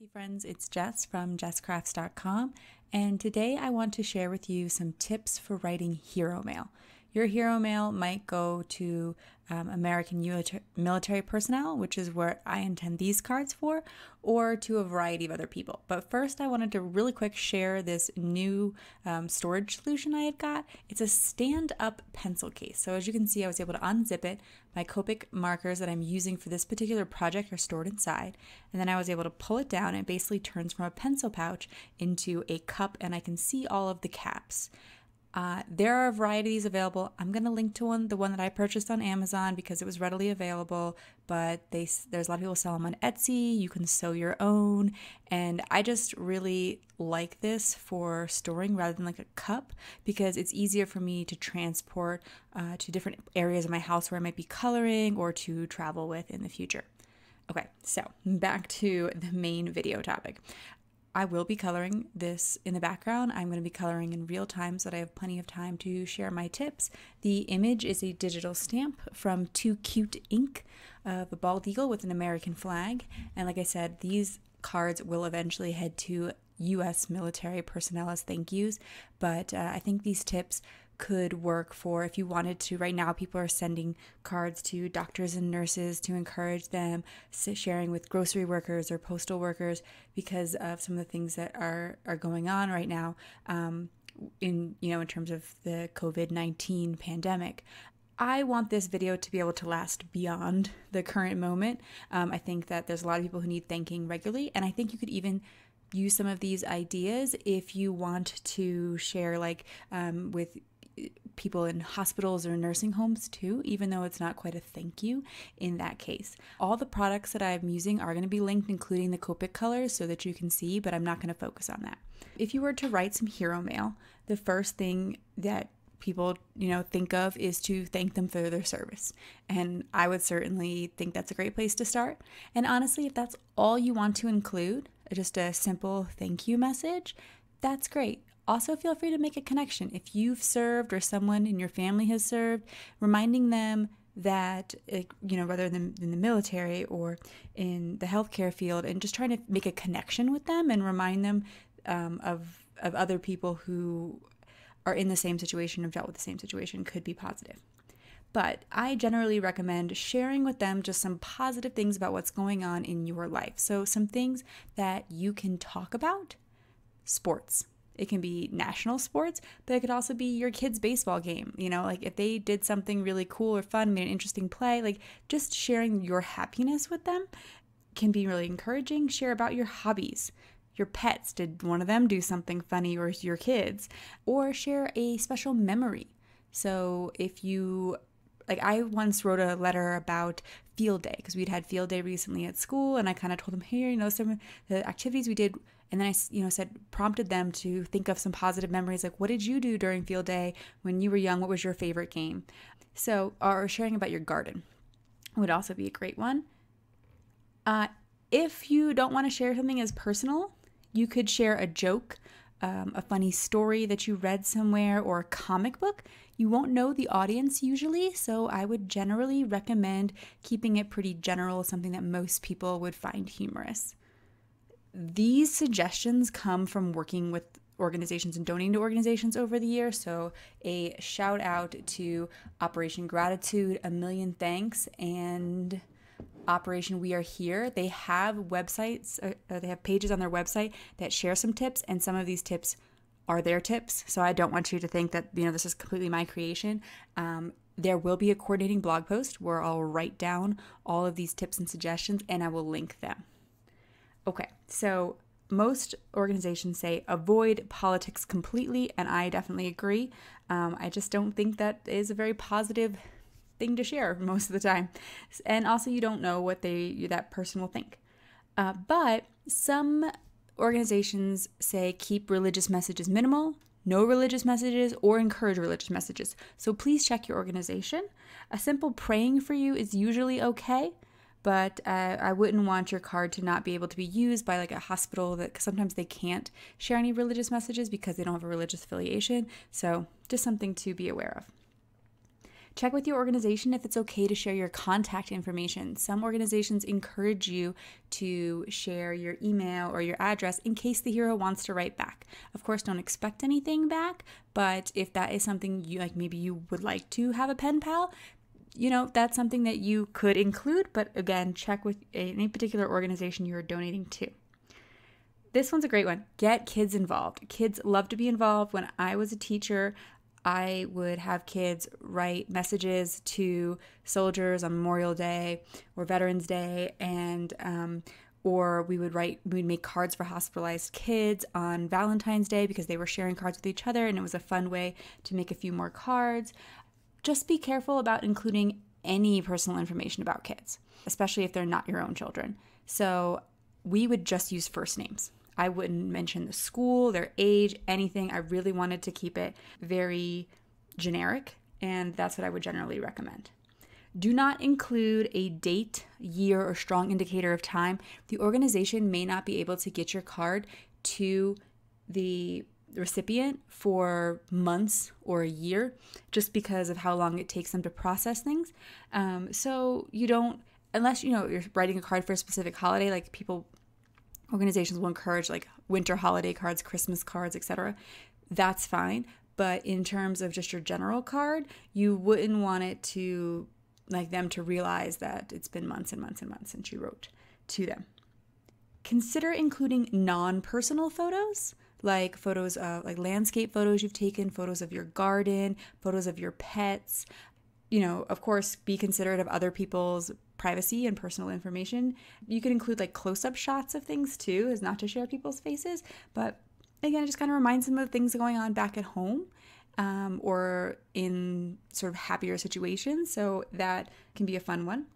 crafty friends, it's Jess from jesscrafts.com, and today I want to share with you some tips for writing hero mail. Your hero mail might go to um, American military personnel, which is what I intend these cards for, or to a variety of other people. But first, I wanted to really quick share this new um, storage solution I had got. It's a stand up pencil case. So, as you can see, I was able to unzip it. My Copic markers that I'm using for this particular project are stored inside. And then I was able to pull it down. It basically turns from a pencil pouch into a cup, and I can see all of the caps. Uh, there are a variety of these available. I'm going to link to one, the one that I purchased on Amazon because it was readily available. But they, there's a lot of people sell them on Etsy. You can sew your own, and I just really like this for storing rather than like a cup because it's easier for me to transport uh, to different areas of my house where I might be coloring or to travel with in the future. Okay, so back to the main video topic. I will be coloring this in the background. I'm going to be coloring in real time so that I have plenty of time to share my tips. The image is a digital stamp from Too Cute Ink of a bald eagle with an American flag. And like I said, these cards will eventually head to US military personnel as thank yous. But uh, I think these tips could work for if you wanted to. Right now, people are sending cards to doctors and nurses to encourage them, sharing with grocery workers or postal workers because of some of the things that are are going on right now. Um, in you know in terms of the covid-19 pandemic I want this video to be able to last beyond the current moment. Um, I think that there's a lot of people who need thanking regularly, and I think you could even use some of these ideas if you want to share, like um, with people in hospitals or nursing homes too, even though it's not quite a thank you in that case. All the products that I'm using are going to be linked, including the Copic colors, so that you can see, but I'm not going to focus on that. If you were to write some hero mail, the first thing that people you know think of is to thank them for their service and i would certainly think that's a great place to start and honestly if that's all you want to include just a simple thank you message that's great also, feel free to make a connection. If you've served or someone in your family has served, reminding them that, you know, in the, in the military or in the healthcare field, and just trying to make a connection with them and remind them um, of, of other people who are in the same situation, have dealt with the same situation, could be positive. But I generally recommend sharing with them just some positive things about what's going on in your life. So, some things that you can talk about sports it can be national sports, but it could also be your kid's baseball game. You know, like if they did something really cool or fun, made an interesting play, like just sharing your happiness with them can be really encouraging. Share about your hobbies, your pets. Did one of them do something funny or your kids? Or share a special memory. So if you like I once wrote a letter about field day because we'd had field day recently at school and I kind of told them here, you know, some of the activities we did and then I, you know, said prompted them to think of some positive memories, like what did you do during field day when you were young? What was your favorite game? So, or sharing about your garden would also be a great one. Uh, if you don't want to share something as personal, you could share a joke, um, a funny story that you read somewhere, or a comic book. You won't know the audience usually, so I would generally recommend keeping it pretty general, something that most people would find humorous these suggestions come from working with organizations and donating to organizations over the year. So, a shout out to Operation Gratitude, a million thanks, and Operation We Are Here. They have websites, uh, they have pages on their website that share some tips, and some of these tips are their tips. So, I don't want you to think that, you know, this is completely my creation. Um, there will be a coordinating blog post where I'll write down all of these tips and suggestions and I will link them. Okay, so most organizations say avoid politics completely, and I definitely agree. Um, I just don't think that is a very positive thing to share most of the time, and also you don't know what they that person will think. Uh, but some organizations say keep religious messages minimal, no religious messages, or encourage religious messages. So please check your organization. A simple praying for you is usually okay but uh, I wouldn't want your card to not be able to be used by like a hospital that sometimes they can't share any religious messages because they don't have a religious affiliation. So, just something to be aware of. Check with your organization if it's okay to share your contact information. Some organizations encourage you to share your email or your address in case the hero wants to write back. Of course, don't expect anything back, but if that is something you like, maybe you would like to have a pen pal, you know, that's something that you could include, but again, check with any particular organization you're donating to. This one's a great one. Get kids involved. Kids love to be involved. When I was a teacher, I would have kids write messages to soldiers on Memorial Day or Veterans Day, and um, or we would write, we'd make cards for hospitalized kids on Valentine's Day because they were sharing cards with each other, and it was a fun way to make a few more cards. Just be careful about including any personal information about kids, especially if they're not your own children. So we would just use first names. I wouldn't mention the school, their age, anything. I really wanted to keep it very generic, and that's what I would generally recommend. Do not include a date, year, or strong indicator of time. The organization may not be able to get your card to the recipient for months or a year just because of how long it takes them to process things. Um, so you don't, unless you know you're writing a card for a specific holiday, like people organizations will encourage like winter holiday cards, Christmas cards, etc. That's fine. But in terms of just your general card, you wouldn't want it to like them to realize that it's been months and months and months since you wrote to them. Consider including non-personal photos, like photos of like landscape photos you've taken, photos of your garden, photos of your pets. You know, of course, be considerate of other people's privacy and personal information. You can include like close up shots of things too, as not to share people's faces. But again, it just kind of reminds them of things going on back at home um, or in sort of happier situations. So that can be a fun one.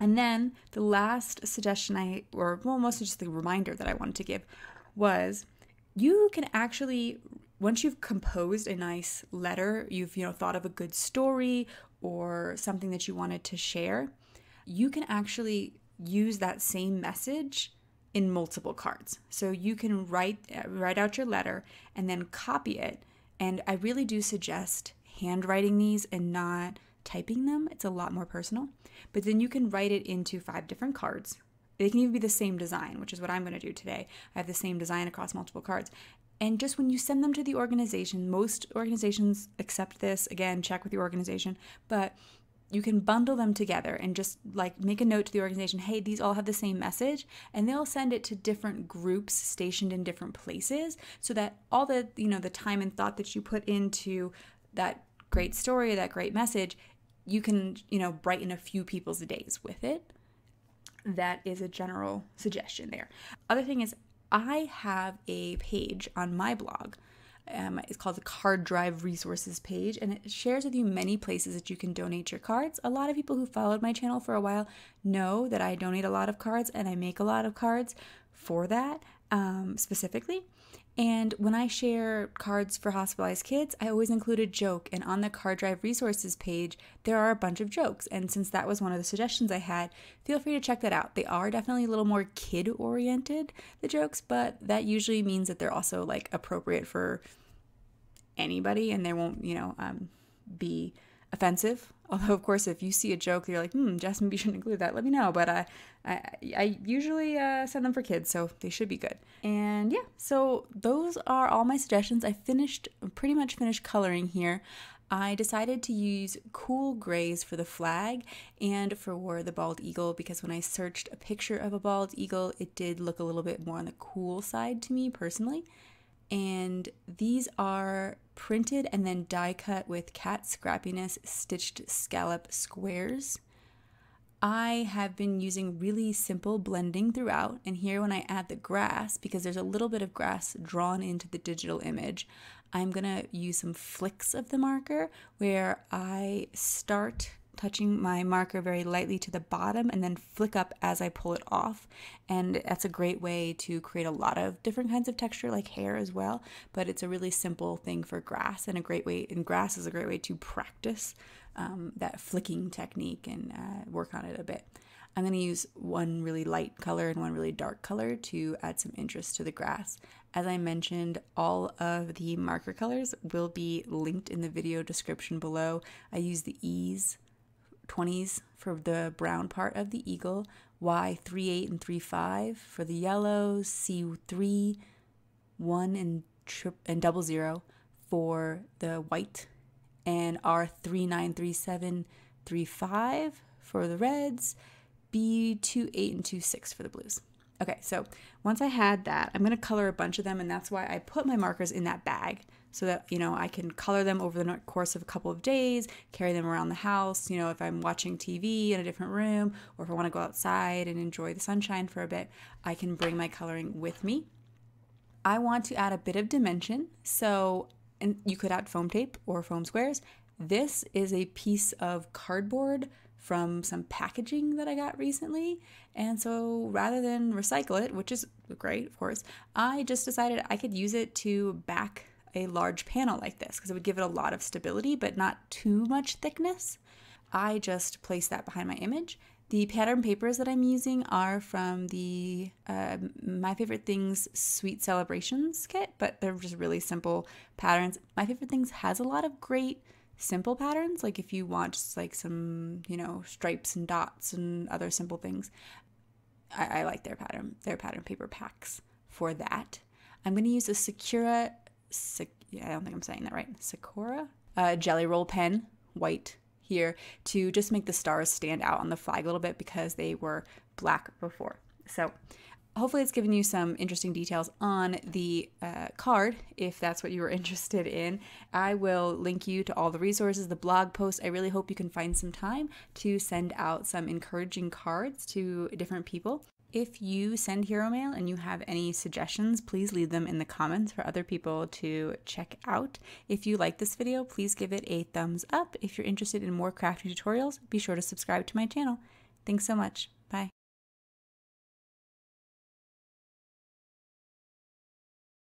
And then the last suggestion I, or well, mostly just the reminder that I wanted to give was you can actually once you've composed a nice letter you've you know thought of a good story or something that you wanted to share you can actually use that same message in multiple cards. So you can write write out your letter and then copy it. And I really do suggest handwriting these and not typing them. It's a lot more personal. But then you can write it into five different cards. They can even be the same design, which is what I'm going to do today. I have the same design across multiple cards. And just when you send them to the organization, most organizations accept this. Again, check with the organization. But you can bundle them together and just like make a note to the organization hey these all have the same message and they'll send it to different groups stationed in different places so that all the you know the time and thought that you put into that great story that great message you can you know brighten a few people's days with it that is a general suggestion there other thing is i have a page on my blog um, it's called the Card Drive Resources page, and it shares with you many places that you can donate your cards. A lot of people who followed my channel for a while know that I donate a lot of cards and I make a lot of cards for that um, specifically. And when I share cards for hospitalized kids, I always include a joke. And on the Card Drive Resources page, there are a bunch of jokes. And since that was one of the suggestions I had, feel free to check that out. They are definitely a little more kid oriented, the jokes, but that usually means that they're also like appropriate for anybody and they won't, you know, um, be offensive. Although, of course, if you see a joke, you're like, hmm, maybe you shouldn't include that. Let me know. But uh, I, I usually uh, send them for kids, so they should be good. And yeah, so those are all my suggestions. I finished, pretty much finished coloring here. I decided to use cool grays for the flag and for the bald eagle because when I searched a picture of a bald eagle, it did look a little bit more on the cool side to me personally. And these are printed and then die cut with Kat Scrappiness stitched scallop squares. I have been using really simple blending throughout, and here when I add the grass, because there's a little bit of grass drawn into the digital image, I'm gonna use some flicks of the marker where I start touching my marker very lightly to the bottom and then flick up as I pull it off. And that's a great way to create a lot of different kinds of texture, like hair as well. But it's a really simple thing for grass and a great way, and grass is a great way to practice um, that flicking technique and uh, work on it a bit. I'm going to use one really light color and one really dark color to add some interest to the grass. As I mentioned, all of the marker colors will be linked in the video description below. I use the E's 20s for the brown part of the eagle, Y38 and 35 for the yellows, C3, 1 and, tri- and double zero for the white, and R393735 for the reds, B28 and 26 for the blues. Okay, so once I had that, I'm going to color a bunch of them, and that's why I put my markers in that bag so that, you know, I can color them over the course of a couple of days, carry them around the house, you know, if I'm watching TV in a different room, or if I want to go outside and enjoy the sunshine for a bit, I can bring my coloring with me. I want to add a bit of dimension, so and you could add foam tape or foam squares. This is a piece of cardboard from some packaging that I got recently. And so rather than recycle it, which is great, of course, I just decided I could use it to back a large panel like this because it would give it a lot of stability but not too much thickness. I just placed that behind my image. The pattern papers that I'm using are from the uh, My Favorite Things Sweet Celebrations kit, but they're just really simple patterns. My Favorite Things has a lot of great simple patterns like if you want just like some you know stripes and dots and other simple things I, I like their pattern their pattern paper packs for that i'm going to use a sakura i don't think i'm saying that right. Sakura? Uh, Gelly Roll pen white here to just make the stars stand out on the flag a little bit because they were black before. So hopefully it's given you some interesting details on the uh, card if that's what you were interested in. I will link you to all the resources the blog post i really hope you can find some time to send out some encouraging cards to different people if you send hero mail and you have any suggestions please leave them in the comments for other people to check out. If you like this video please give it a thumbs up. If you're interested in more crafting tutorials be sure to subscribe to my channel. Thanks so much. Bye